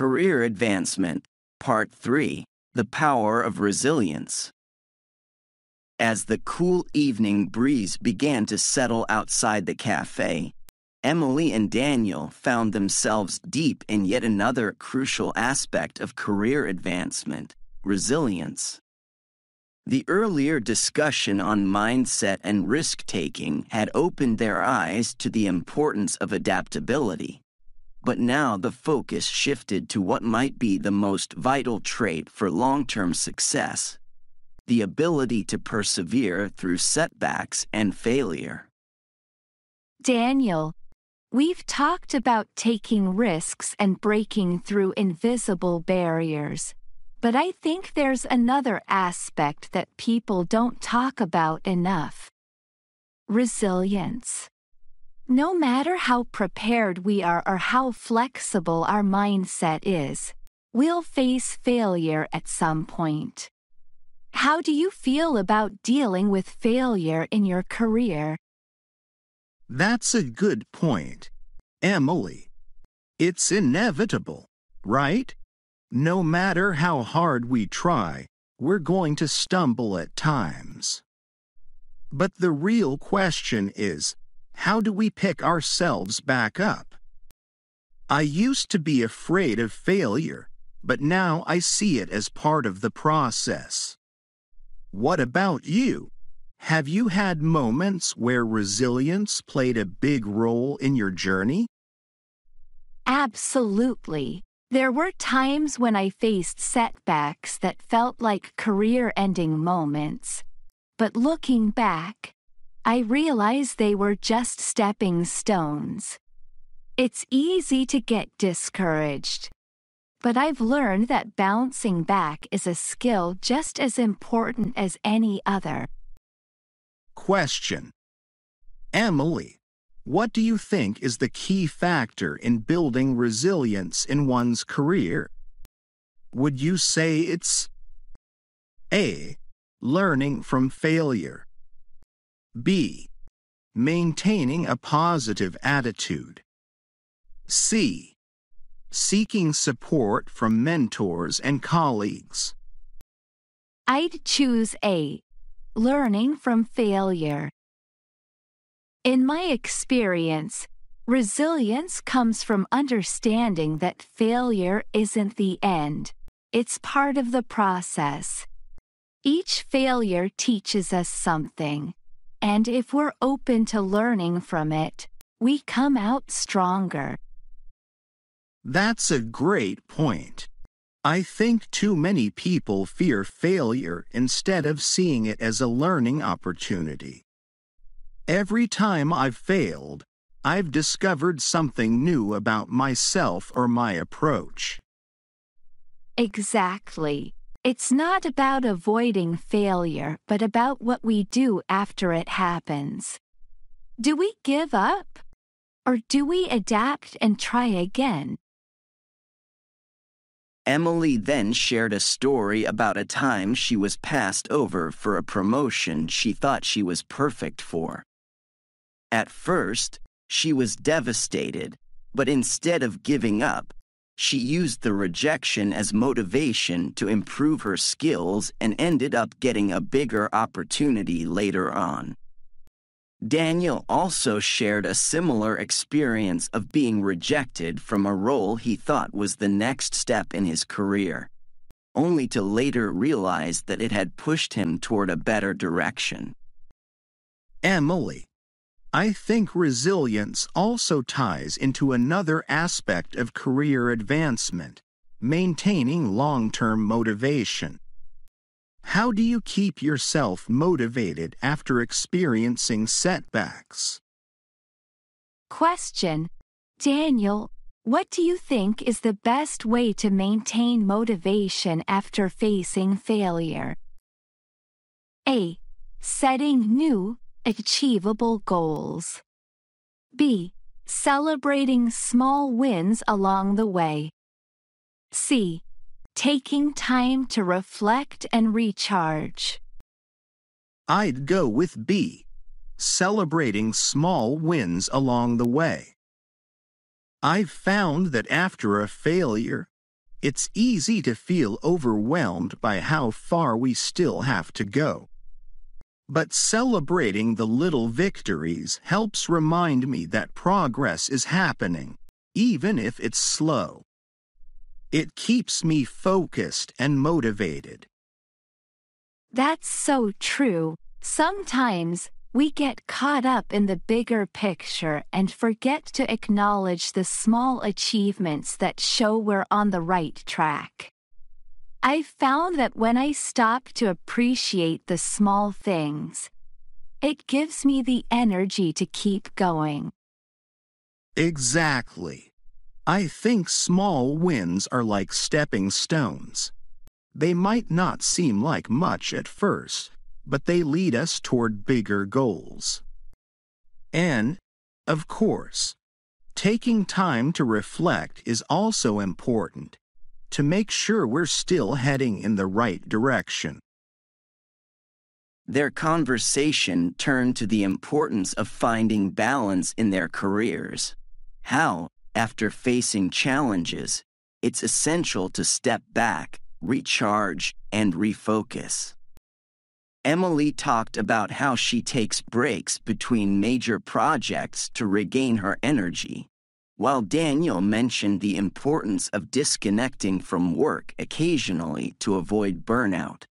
Career Advancement, Part 3 The Power of Resilience. As the cool evening breeze began to settle outside the cafe, Emily and Daniel found themselves deep in yet another crucial aspect of career advancement resilience. The earlier discussion on mindset and risk taking had opened their eyes to the importance of adaptability. But now the focus shifted to what might be the most vital trait for long term success the ability to persevere through setbacks and failure. Daniel, we've talked about taking risks and breaking through invisible barriers. But I think there's another aspect that people don't talk about enough resilience. No matter how prepared we are or how flexible our mindset is, we'll face failure at some point. How do you feel about dealing with failure in your career? That's a good point. Emily, it's inevitable, right? No matter how hard we try, we're going to stumble at times. But the real question is, how do we pick ourselves back up? I used to be afraid of failure, but now I see it as part of the process. What about you? Have you had moments where resilience played a big role in your journey? Absolutely. There were times when I faced setbacks that felt like career ending moments. But looking back, I realized they were just stepping stones. It's easy to get discouraged. But I've learned that bouncing back is a skill just as important as any other. Question Emily, what do you think is the key factor in building resilience in one's career? Would you say it's A. Learning from failure, B. Maintaining a positive attitude, C. Seeking support from mentors and colleagues? I'd choose A. Learning from failure. In my experience, resilience comes from understanding that failure isn't the end, it's part of the process. Each failure teaches us something, and if we're open to learning from it, we come out stronger. That's a great point. I think too many people fear failure instead of seeing it as a learning opportunity. Every time I've failed, I've discovered something new about myself or my approach. Exactly. It's not about avoiding failure, but about what we do after it happens. Do we give up? Or do we adapt and try again? Emily then shared a story about a time she was passed over for a promotion she thought she was perfect for. At first, she was devastated, but instead of giving up, she used the rejection as motivation to improve her skills and ended up getting a bigger opportunity later on. Daniel also shared a similar experience of being rejected from a role he thought was the next step in his career, only to later realize that it had pushed him toward a better direction. Emily, I think resilience also ties into another aspect of career advancement maintaining long term motivation. How do you keep yourself motivated after experiencing setbacks? Question Daniel, what do you think is the best way to maintain motivation after facing failure? A. Setting new, achievable goals. B. Celebrating small wins along the way. C. Taking time to reflect and recharge. I'd go with B. Celebrating small wins along the way. I've found that after a failure, it's easy to feel overwhelmed by how far we still have to go. But celebrating the little victories helps remind me that progress is happening, even if it's slow. It keeps me focused and motivated. That's so true. Sometimes we get caught up in the bigger picture and forget to acknowledge the small achievements that show we're on the right track. I've found that when I stop to appreciate the small things, it gives me the energy to keep going. Exactly. I think small wins are like stepping stones. They might not seem like much at first, but they lead us toward bigger goals. And, of course, taking time to reflect is also important to make sure we're still heading in the right direction. Their conversation turned to the importance of finding balance in their careers. How, after facing challenges, it's essential to step back, recharge, and refocus. Emily talked about how she takes breaks between major projects to regain her energy while Daniel mentioned the importance of disconnecting from work occasionally to avoid burnout.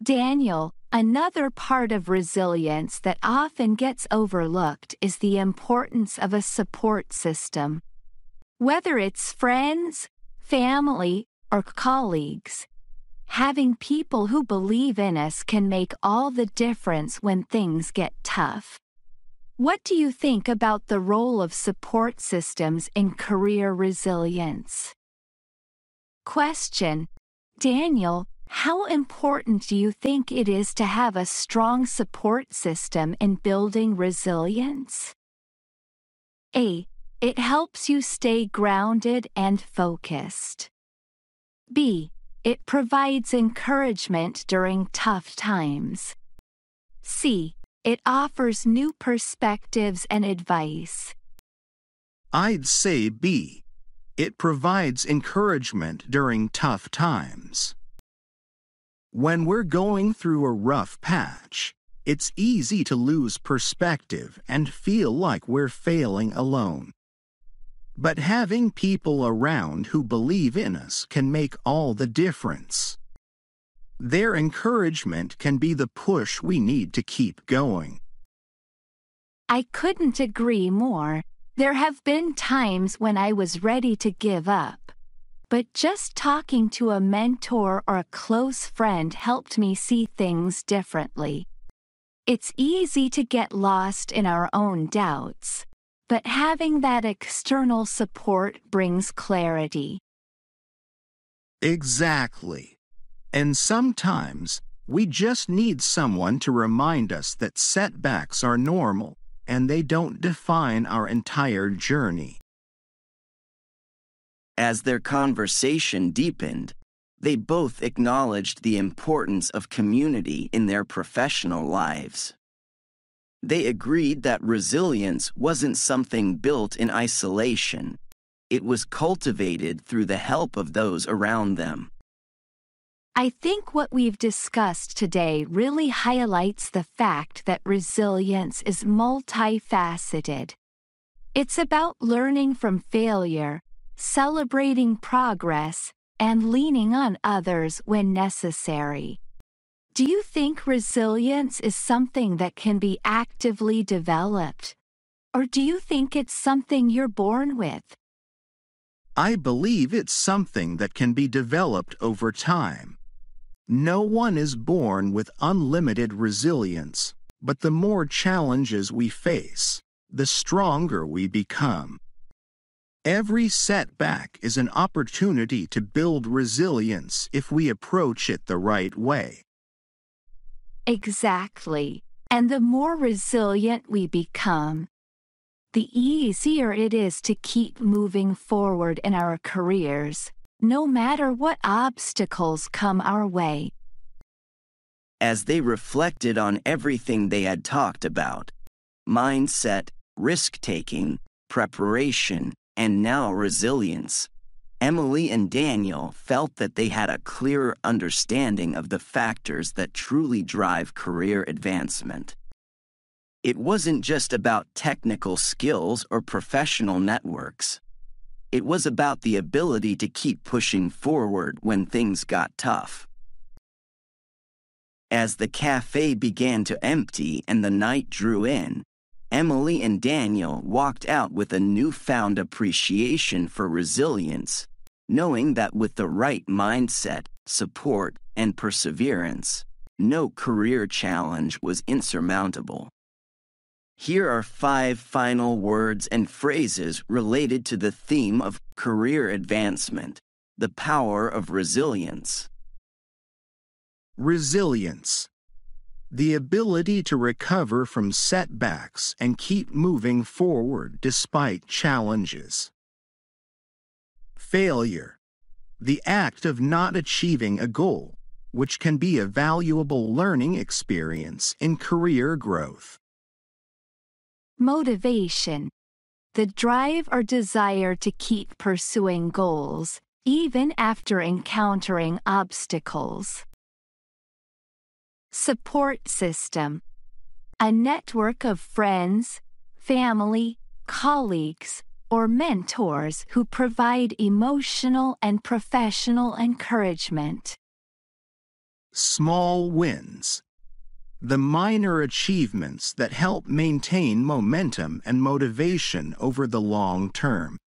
Daniel, another part of resilience that often gets overlooked is the importance of a support system. Whether it's friends, family, or colleagues, having people who believe in us can make all the difference when things get tough. What do you think about the role of support systems in career resilience? Question. Daniel, how important do you think it is to have a strong support system in building resilience? A. It helps you stay grounded and focused. B. It provides encouragement during tough times. C. It offers new perspectives and advice. I'd say B. It provides encouragement during tough times. When we're going through a rough patch, it's easy to lose perspective and feel like we're failing alone. But having people around who believe in us can make all the difference. Their encouragement can be the push we need to keep going. I couldn't agree more. There have been times when I was ready to give up. But just talking to a mentor or a close friend helped me see things differently. It's easy to get lost in our own doubts, but having that external support brings clarity. Exactly. And sometimes, we just need someone to remind us that setbacks are normal and they don't define our entire journey. As their conversation deepened, they both acknowledged the importance of community in their professional lives. They agreed that resilience wasn't something built in isolation, it was cultivated through the help of those around them. I think what we've discussed today really highlights the fact that resilience is multifaceted. It's about learning from failure, celebrating progress, and leaning on others when necessary. Do you think resilience is something that can be actively developed? Or do you think it's something you're born with? I believe it's something that can be developed over time. No one is born with unlimited resilience, but the more challenges we face, the stronger we become. Every setback is an opportunity to build resilience if we approach it the right way. Exactly. And the more resilient we become, the easier it is to keep moving forward in our careers no matter what obstacles come our way. As they reflected on everything they had talked about mindset, risk taking, preparation, and now resilience Emily and Daniel felt that they had a clearer understanding of the factors that truly drive career advancement. It wasn't just about technical skills or professional networks. It was about the ability to keep pushing forward when things got tough. As the cafe began to empty and the night drew in, Emily and Daniel walked out with a newfound appreciation for resilience knowing that with the right mindset, support, and perseverance, no career challenge was insurmountable. Here are five final words and phrases related to the theme of career advancement the power of resilience. Resilience. The ability to recover from setbacks and keep moving forward despite challenges. Failure. The act of not achieving a goal, which can be a valuable learning experience in career growth. Motivation. The drive or desire to keep pursuing goals, even after encountering obstacles. Support system. A network of friends, family, colleagues, or mentors who provide emotional and professional encouragement. Small wins. The minor achievements that help maintain momentum and motivation over the long term.